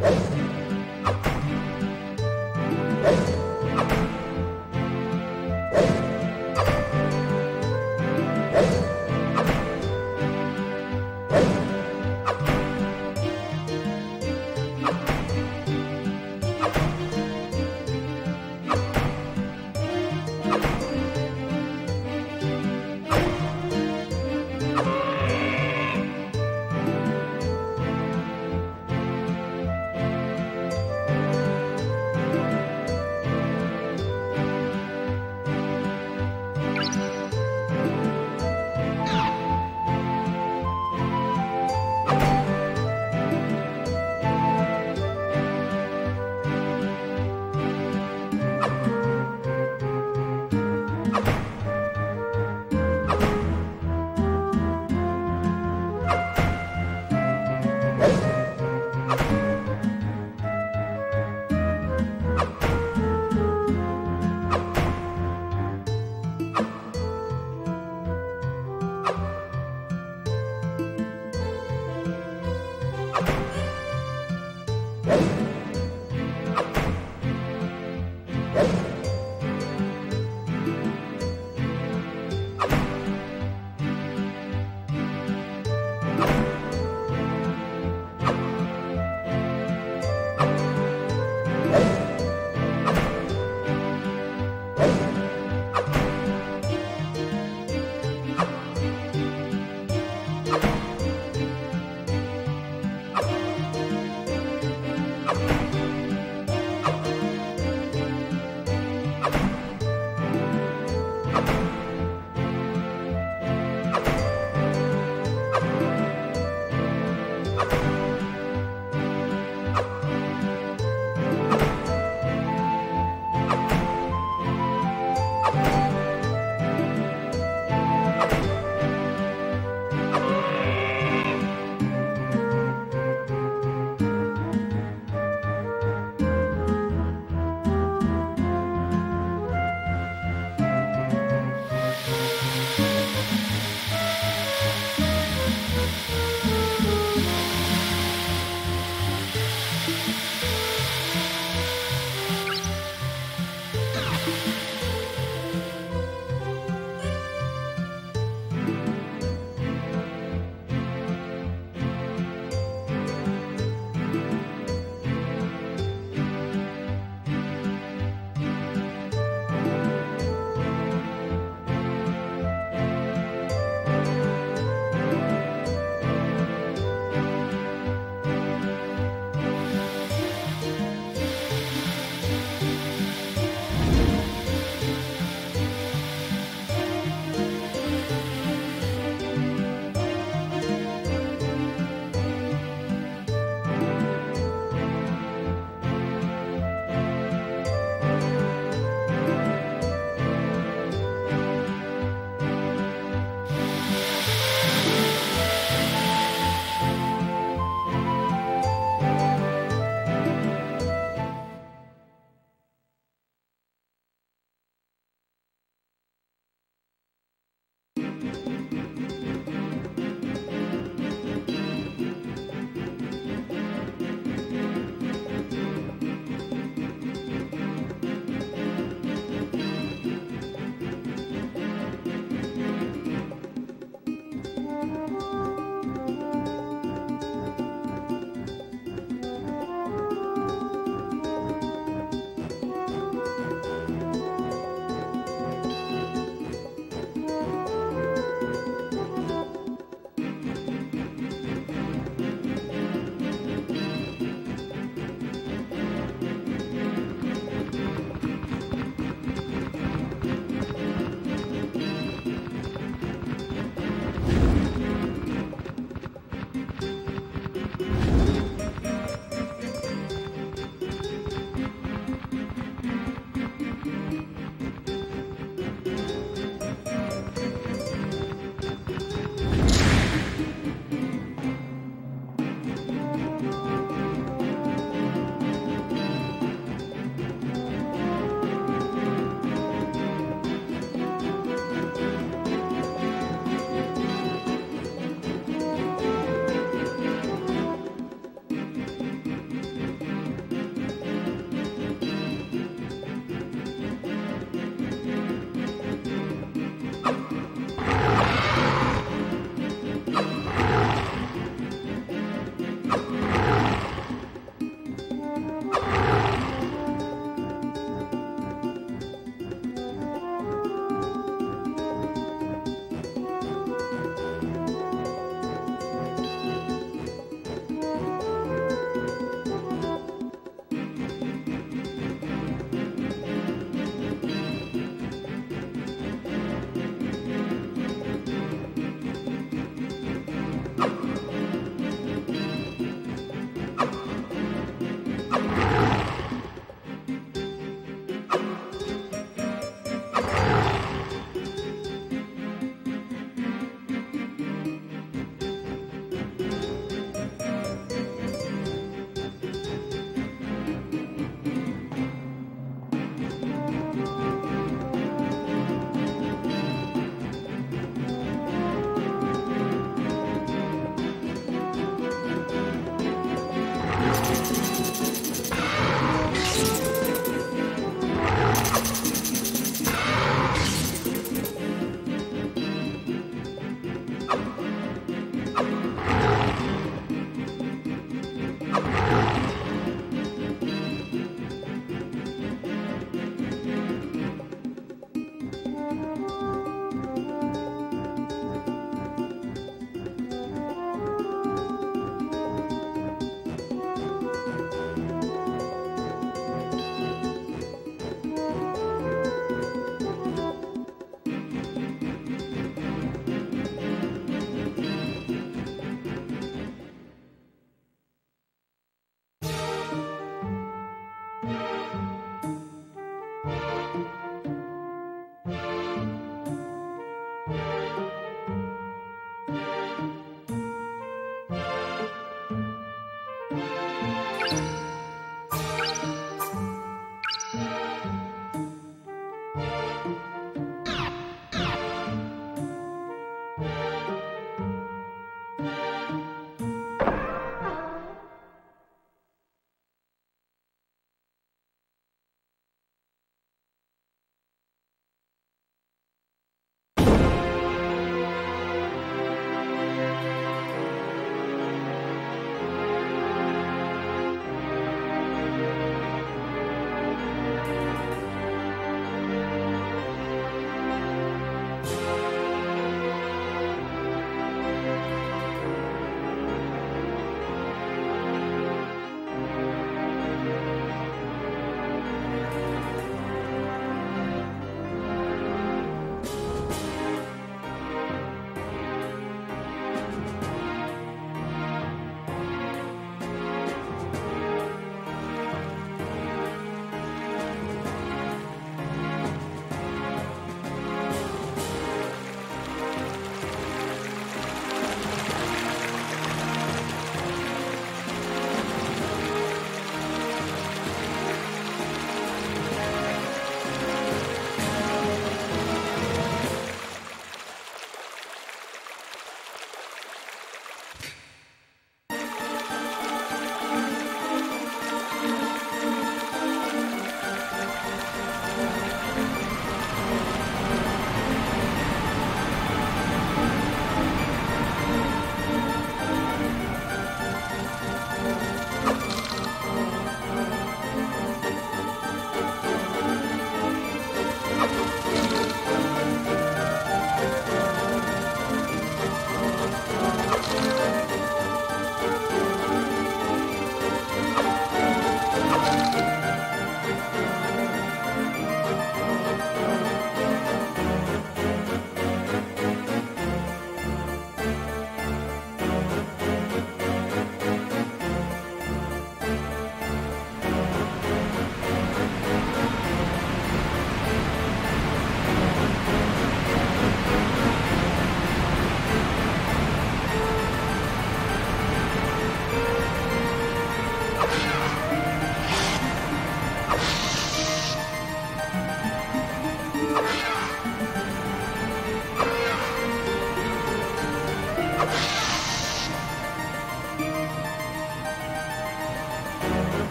What? you.